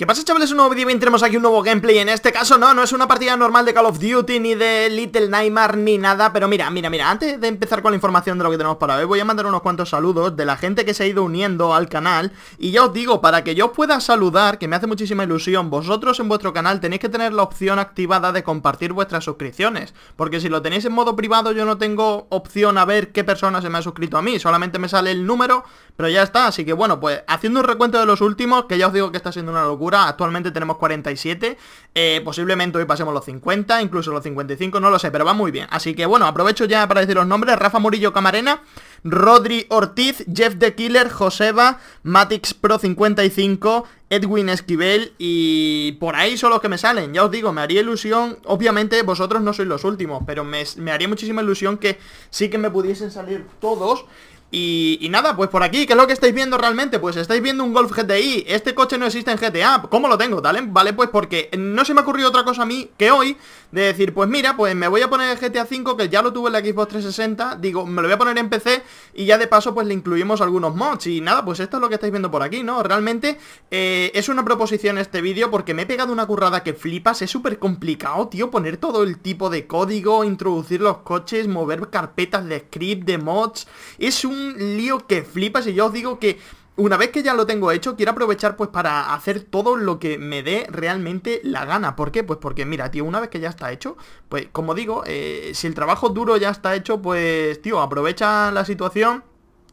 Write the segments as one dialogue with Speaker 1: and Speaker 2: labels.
Speaker 1: ¿Qué pasa chavales? Un nuevo vídeo, bien tenemos aquí un nuevo gameplay. En este caso no, no es una partida normal de Call of Duty Ni de Little Nightmare, ni nada. Pero mira, mira, mira, antes de empezar con la información de lo que tenemos para hoy Voy a mandar unos cuantos saludos de la gente que se ha ido uniendo al canal. Y ya os digo, para que yo os pueda saludar Que me hace muchísima ilusión Vosotros en vuestro canal tenéis que tener la opción activada de compartir vuestras suscripciones. Porque si lo tenéis en modo privado yo no tengo opción a ver qué persona se me ha suscrito a mí. Solamente me sale el número, pero ya está. Así que bueno, pues haciendo un recuento de los últimos Que ya os digo que está siendo una locura Actualmente tenemos 47. Eh, posiblemente hoy pasemos los 50, incluso los 55, no lo sé, pero va muy bien. Así que bueno, aprovecho ya para decir los nombres. Rafa Murillo Camarena. Rodri Ortiz, Jeff the Killer, Joseba, Matix Pro 55, Edwin Esquivel y por ahí son los que me salen. Ya os digo, me haría ilusión, obviamente vosotros no sois los últimos, pero me, me haría muchísima ilusión que sí que me pudiesen salir todos y, nada, pues por aquí, ¿qué es lo que estáis viendo realmente? Pues estáis viendo un Golf GTI Este coche no existe en GTA ¿Cómo lo tengo? ¿Vale? Vale, pues porque no se me ha ocurrido otra cosa a mí que hoy De decir, pues mira, pues me voy a poner el GTA 5 Que ya lo tuve en la Xbox 360 Digo, me lo voy a poner en PC Y ya de paso pues le incluimos algunos mods Y nada, pues esto es lo que estáis viendo por aquí, ¿no? Realmente eh, es una proposición este vídeo Porque me he pegado una currada que flipas Es súper complicado, tío, poner todo el tipo de código Introducir los coches Mover carpetas de script, de mods Es un lío que flipas y yo os digo que una vez que ya lo tengo hecho, quiero aprovechar pues para hacer todo lo que me dé realmente la gana. ¿Por qué? Pues porque mira, tío, una vez que ya está hecho, pues como digo, eh, si el trabajo duro ya está hecho, pues tío, aprovecha la situación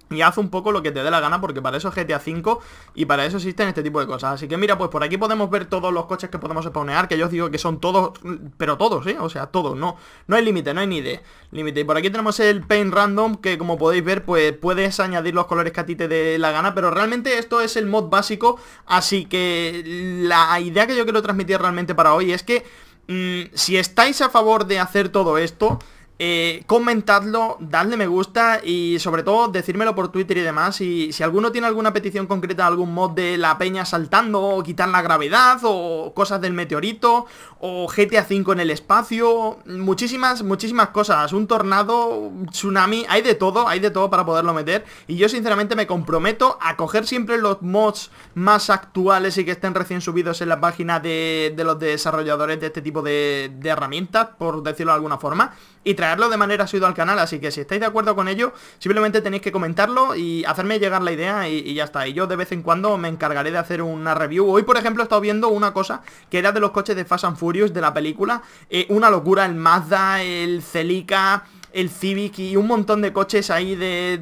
Speaker 1: y haz un poco lo que te dé la gana porque para eso es GTA V y para eso existen este tipo de cosas. Así que mira, pues por aquí podemos ver todos los coches que podemos spawnear Que yo os digo que son todos, pero todos, ¿eh? O sea, todos, no No hay límite, no hay ni de límite. Y por aquí tenemos el Paint Random que como podéis ver pues puedes añadir los colores que a ti te dé la gana Pero realmente esto es el mod básico. Así que la idea que yo quiero transmitir realmente para hoy es que mm, Si estáis a favor de hacer todo esto eh, comentadlo, dadle me gusta y sobre todo decírmelo por Twitter y demás. Y si alguno tiene alguna petición concreta, algún mod de la peña saltando o quitar la gravedad o cosas del meteorito o GTA V en el espacio, muchísimas, muchísimas cosas, un tornado, tsunami, hay de todo, hay de todo para poderlo meter. Y yo sinceramente me comprometo a coger siempre los mods más actuales y que estén recién subidos en la página de, los desarrolladores de este tipo de, de herramientas, por decirlo de alguna forma y traerlo de manera asiduo al canal, así que si estáis de acuerdo con ello, simplemente tenéis que comentarlo y hacerme llegar la idea y, ya está. Y yo de vez en cuando me encargaré de hacer una review. Hoy, por ejemplo, he estado viendo una cosa que era de los coches de Fast and Furious de la película. Eh, una locura, el Mazda, el Celica, el Civic y un montón de coches ahí de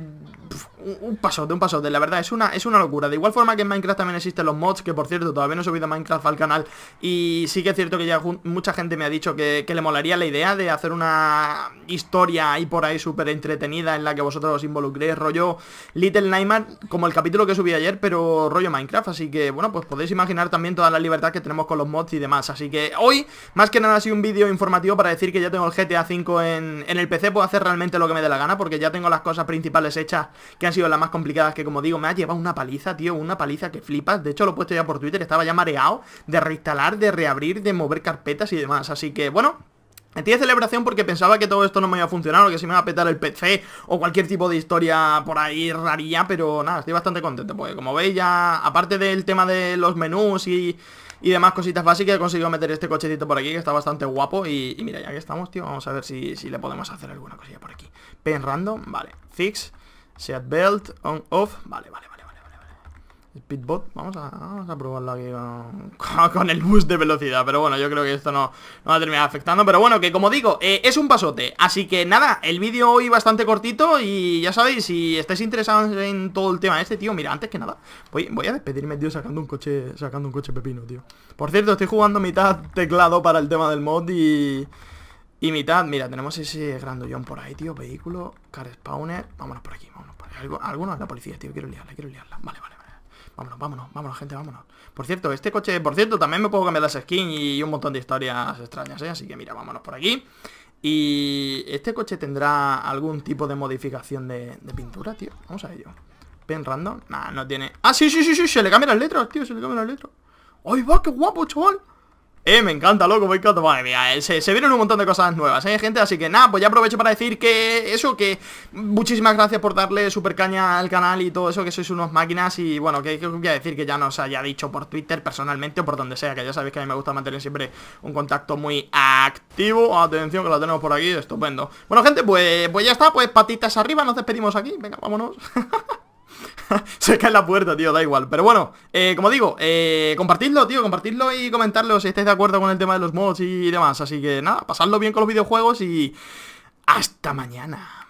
Speaker 1: un pasote, un pasote, la verdad, es una, es una locura. De igual forma que en Minecraft también existen los mods Que por cierto, todavía no he subido Minecraft al canal. Y sí que es cierto que ya mucha gente me ha dicho que, le molaría la idea de hacer una historia ahí por ahí súper entretenida En la que vosotros os involucréis, rollo Little Nightmare Como el capítulo que subí ayer, pero rollo Minecraft. Así que, bueno, pues podéis imaginar también toda la libertad que tenemos con los mods y demás. Así que hoy, más que nada ha sido un vídeo informativo para decir que ya tengo el GTA V en, en el PC Puedo hacer realmente lo que me dé la gana Porque ya tengo las cosas principales hechas que han sido las más complicadas que como digo, me ha llevado una paliza, tío, una paliza que flipas. De hecho, lo he puesto ya por Twitter, estaba ya mareado de reinstalar, de reabrir, de mover carpetas y demás. Así que, bueno, Metí celebración porque pensaba que todo esto no me iba a funcionar o que se me iba a petar el PC o cualquier tipo de historia por ahí rarilla, pero nada, estoy bastante contento porque como veis ya, aparte del tema de los menús y, y demás cositas básicas, he conseguido meter este cochecito por aquí que está bastante guapo y, mira, ya que estamos, tío, vamos a ver si, si le podemos hacer alguna cosilla por aquí. Pen random, vale, fix Set belt, on, off. Vale, vale, vale, vale, vale. Speedbot, vamos a, vamos a probarlo aquí con, el boost de velocidad Pero bueno, yo creo que esto no, va a terminar afectando Pero bueno, que como digo, eh, es un pasote Así que nada, el vídeo hoy bastante cortito Y ya sabéis, si estáis interesados en todo el tema este, tío Mira, antes que nada, voy, voy a despedirme, tío, sacando un coche Sacando un coche pepino, tío Por cierto, estoy jugando mitad teclado para el tema del mod y... Y mitad, mira, tenemos ese grandullón por ahí, tío Vehículo, car spawner. Vámonos por aquí, vámonos por ahí. Algunos la policía, tío, quiero liarla, quiero liarla. Vale, vale, vale. Vámonos, vámonos, vámonos, gente, vámonos. Por cierto, este coche, por cierto, también me puedo cambiar las skins Y un montón de historias extrañas, ¿eh? Así que mira, vámonos por aquí. Y este coche tendrá algún tipo de modificación de, pintura, tío. Vamos a ello. Pen random, nah, no tiene. Ah, sí, sí, sí, sí, se le cambian las letras, tío, se le cambian las letras. ¡Ay, va, qué guapo, chaval! Eh, me encanta, loco, me encanta Madre mía, eh, se, vienen un montón de cosas nuevas, eh, gente. Así que nada, pues ya aprovecho para decir que eso, que muchísimas gracias por darle super caña al canal y todo eso Que sois unos máquinas. Y bueno, que, voy a decir que ya nos haya dicho por Twitter personalmente o por donde sea Que ya sabéis que a mí me gusta mantener siempre un contacto muy activo. Atención que lo tenemos por aquí, estupendo. Bueno, gente, pues, pues ya está, pues patitas arriba, nos despedimos aquí. Venga, vámonos Se cae la puerta, tío, da igual Pero bueno, eh, como digo, eh, compartidlo, tío Compartidlo y comentarlo si estáis de acuerdo con el tema de los mods y demás Así que nada, pasadlo bien con los videojuegos y... ¡Hasta mañana!